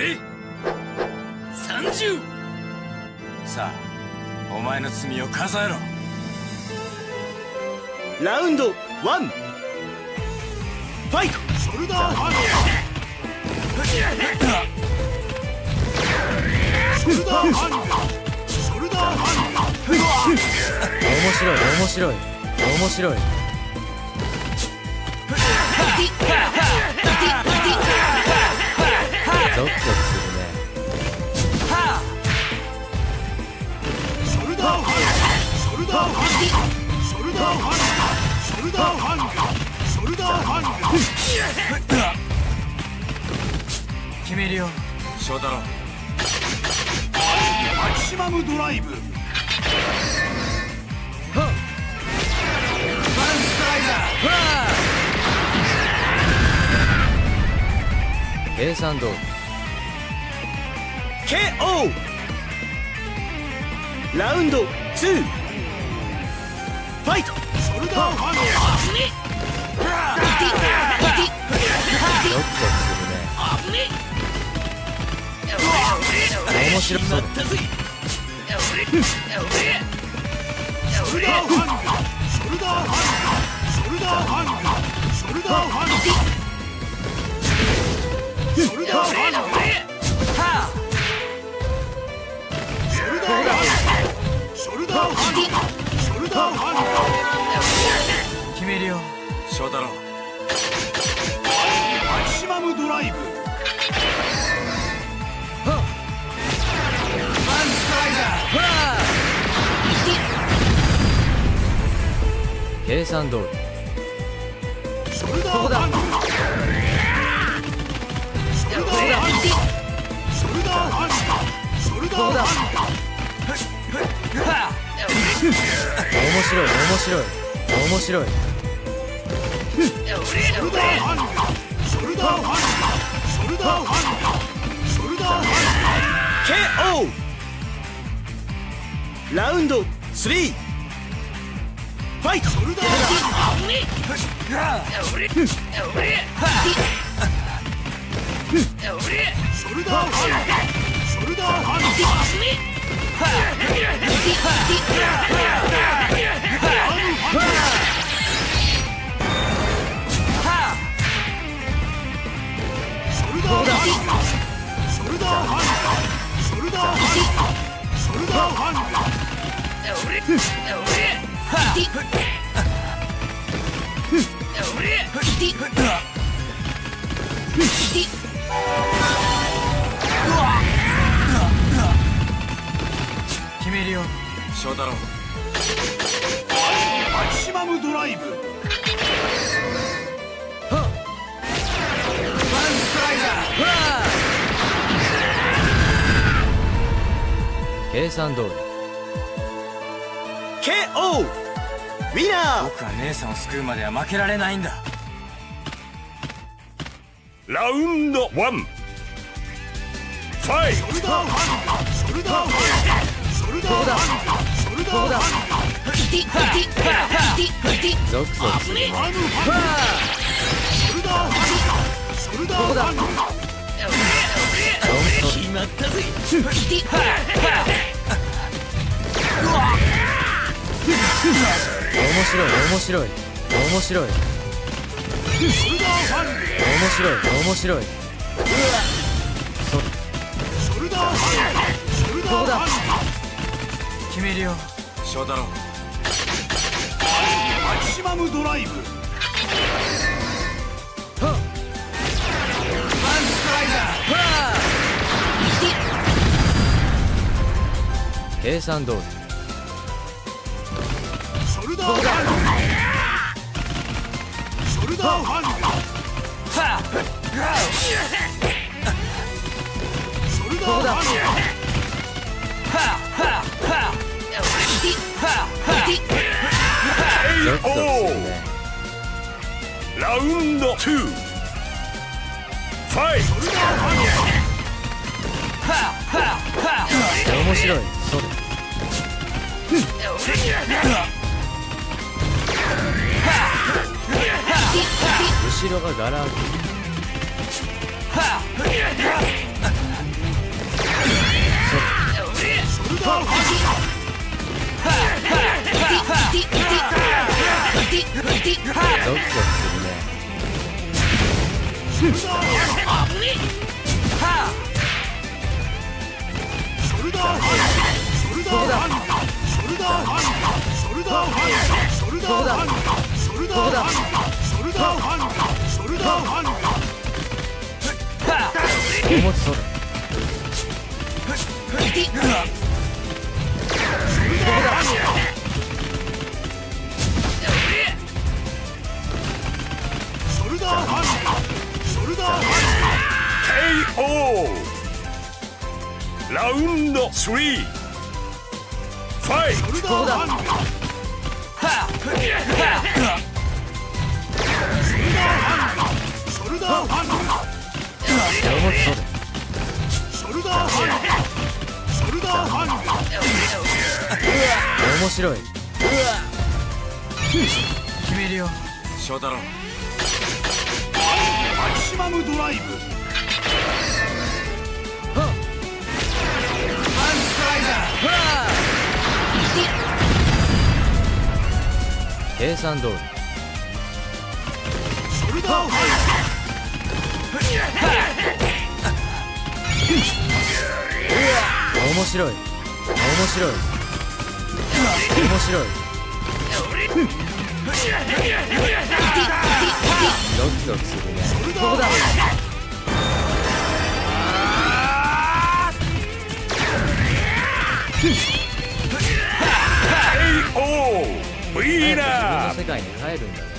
れ。30さあお前の罪を数えろ。ラウンド1ファイト。ショルダーハンドショルダーハンドショルダーハンド面白い面白い面白いゾクゾクするね。ショルダーハンドショルダーハンドショルダーハンドショルダーハンドショル。ダーハンド決めるよ翔太郎マキシマムドライブ計算通り KO ラウンド2ファイト。ショルダーハン面白そうショルダーハンドショルダーハンドショルダーハンドショルダーハン決めるよ。翔太郎。マキシマムドライブ。計算通り。ショルダーハンドショルダーハンドショルダーハンドショルダーハン面白い面白い面白い。ドショルダーハンドショルダー。ハンドショルダーハンドショルダー。ハン KO ラウンド3ファイト。ドショルダーハンドショルダーハンドショルダーハンドショルダー決めるよ翔太郎。マキシマムドライブ計算通り KO ウィナー。僕は姉さんを救うまでは負けられないんだ。ラウンド1ファイシここだクるだいいだ？決めるよ。翔太郎。ドマキシマムドライブ。計算通りショルダー。ハンドショルダーハン。ドショルダーハンラウンド2ファイト面白い。それ後ろがガラ空き Hit! ラウンド3ファイトダーハンっショルダーハンショルダーハンショルダーハン面白い。うわ。決めるよ。翔太郎。マキシマムドライブ。マンストライー計算通り。ショルダーファイ面白い。面白い。面白い。ドキドキするねの世界に入るんだ